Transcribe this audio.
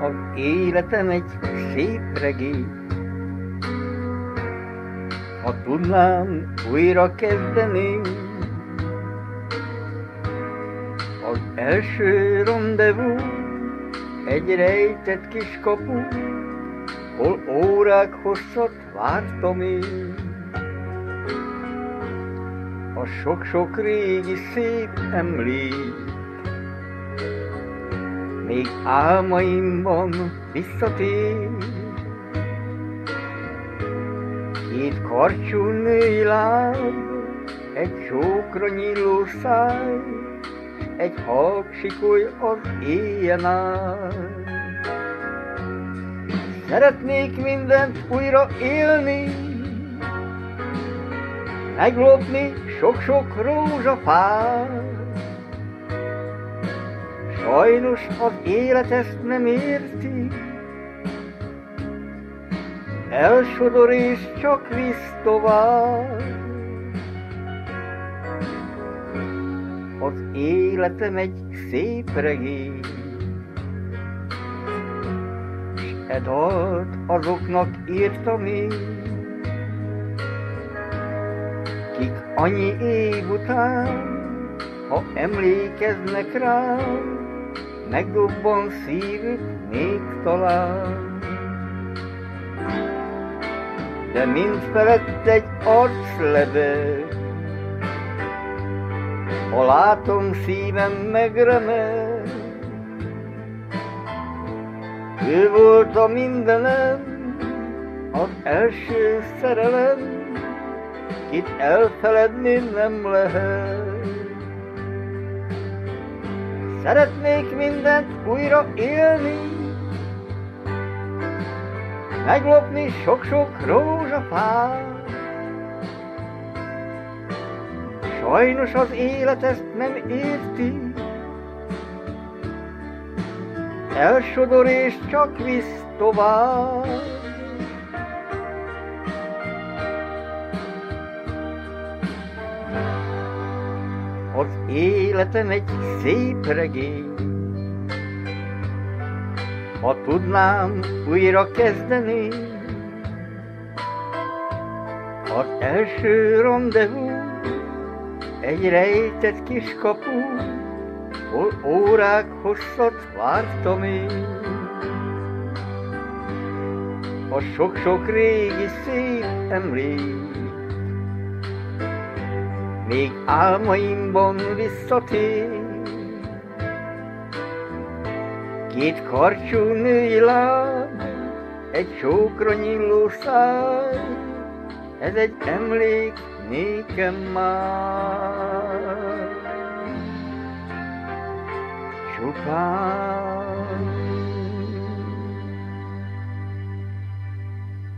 Az életem egy szép regény, ha tudnám újra kezdeni, az első rendezvú egy rejtett kis kapu, hol órák hosszat vártam én. A sok-sok régi szép emlék, még álmaimban visszatér. Két karcsú női láb, egy csókra nyíló száj, egy halk sikoly az éjjel áll. Szeretnék mindent újra élni, meglopni sok-sok rózsafát. Sajnos az élet ezt nem érti, elsodor és csak visz tovább. Az életem egy szép regény, s e dalt azoknak írtam én, kik annyi év után, ha emlékeznek rám, megdobban szívük még talán. De mind felett egy arclebeg, ha látom szívem megremeg. Ő volt a mindenem, az első szerelem, kit elfeledni nem lehet. Szeretnék mindent újra élni, meglopni sok-sok rózsafát. Sajnos az élet ezt nem érti, elsodor és csak visz tovább. Az életem egy szép regény, ha tudnám újra kezdeni, az első rendezvú egy rejtett kis kapu, hol órák hosszat vártam én. A sok-sok régi szép emlék, még álmaimban visszatér. Két karcsú női láb, egy csókra nyíló száj, ez egy emlék nékem már. Csupán